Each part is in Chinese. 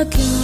aquí.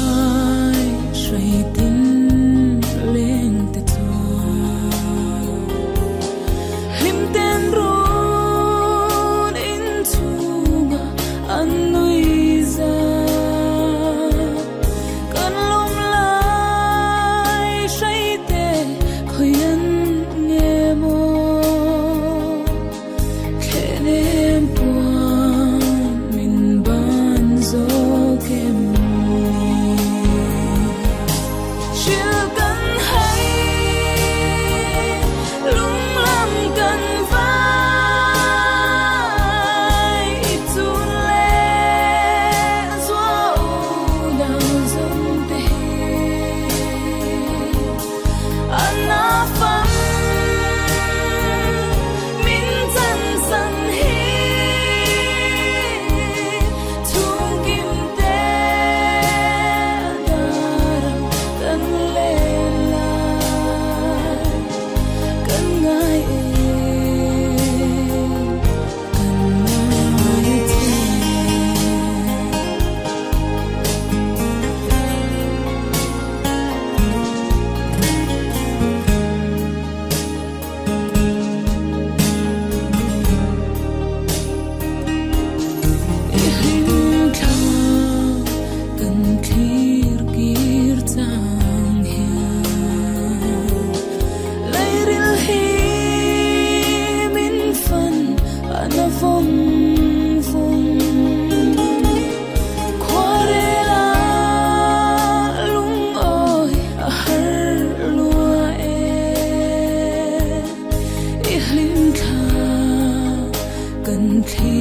天。